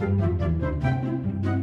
Música